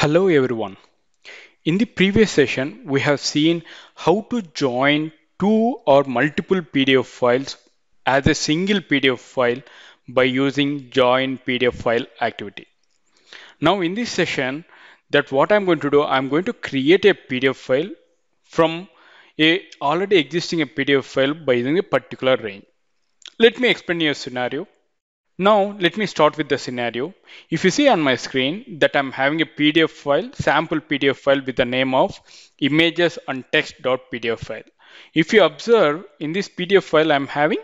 Hello everyone. In the previous session, we have seen how to join two or multiple PDF files as a single PDF file by using join PDF file activity. Now in this session, that what I'm going to do, I'm going to create a PDF file from a already existing a PDF file by using a particular range. Let me explain you a scenario. Now let me start with the scenario. If you see on my screen that I'm having a PDF file, sample PDF file with the name of images and text.pdf file. If you observe in this PDF file, I'm having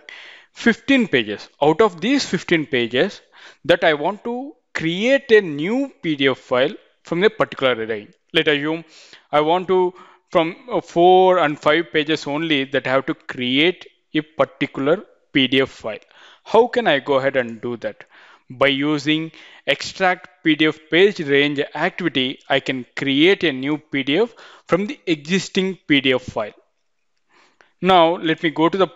15 pages. Out of these 15 pages that I want to create a new PDF file from a particular range. Let us assume I want to from uh, four and five pages only that I have to create a particular PDF file. How can I go ahead and do that? By using extract PDF page range activity, I can create a new PDF from the existing PDF file. Now let me go to the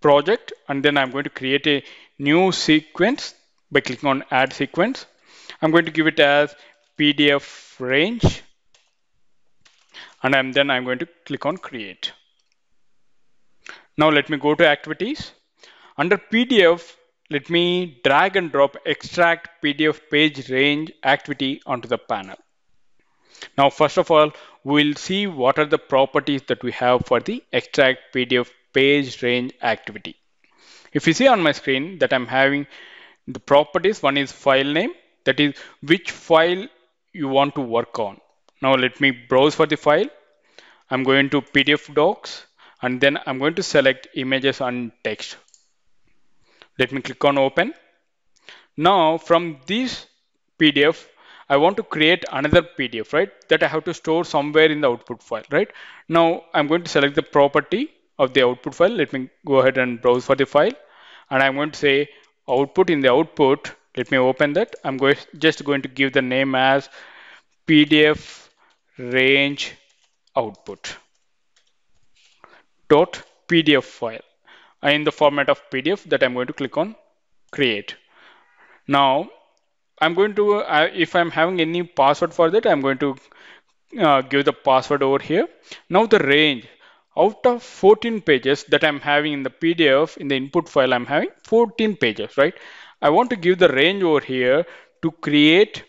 project and then I'm going to create a new sequence by clicking on add sequence. I'm going to give it as PDF range and then I'm going to click on create. Now let me go to activities under PDF, let me drag and drop extract PDF page range activity onto the panel. Now, first of all, we'll see what are the properties that we have for the extract PDF page range activity. If you see on my screen that I'm having the properties, one is file name, that is which file you want to work on. Now let me browse for the file. I'm going to PDF docs and then I'm going to select images and text. Let me click on open. Now from this PDF, I want to create another PDF, right? That I have to store somewhere in the output file, right? Now I'm going to select the property of the output file. Let me go ahead and browse for the file. And I'm going to say output in the output. Let me open that. I'm going just going to give the name as PDF range output dot PDF file in the format of PDF that I'm going to click on create. Now I'm going to, uh, if I'm having any password for that, I'm going to uh, give the password over here. Now the range out of 14 pages that I'm having in the PDF in the input file, I'm having 14 pages, right? I want to give the range over here to create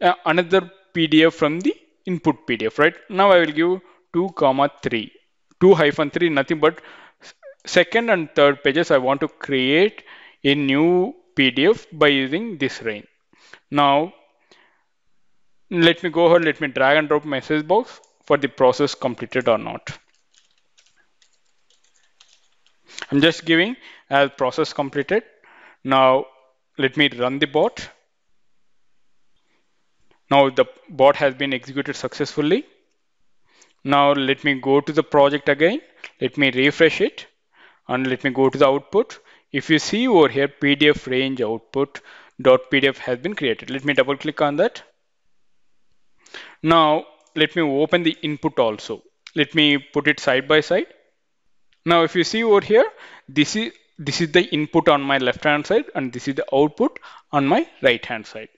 uh, another PDF from the input PDF, right? Now I will give 2 comma 3, 2 hyphen 3, nothing but second and third pages, I want to create a new PDF by using this range. Now, let me go ahead, let me drag and drop message box for the process completed or not. I'm just giving as process completed. Now, let me run the bot. Now the bot has been executed successfully. Now let me go to the project again. Let me refresh it and let me go to the output. If you see over here, PDF range output dot PDF has been created. Let me double click on that. Now let me open the input also. Let me put it side by side. Now if you see over here, this is this is the input on my left hand side and this is the output on my right hand side.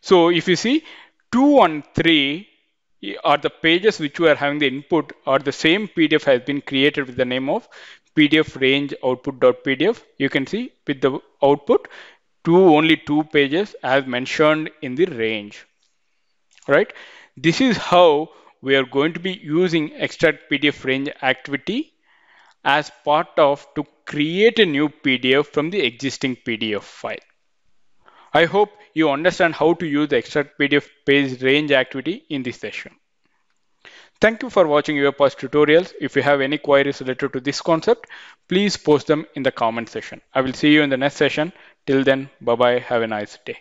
So if you see 2 and 3 are the pages which we are having the input or the same PDF has been created with the name of PDF range output.pdf. You can see with the output two only two pages as mentioned in the range, right? This is how we are going to be using extract PDF range activity as part of to create a new PDF from the existing PDF file. I hope you understand how to use the extract PDF page range activity in this session. Thank you for watching UiPath tutorials. If you have any queries related to this concept, please post them in the comment section. I will see you in the next session. Till then, bye-bye. Have a nice day.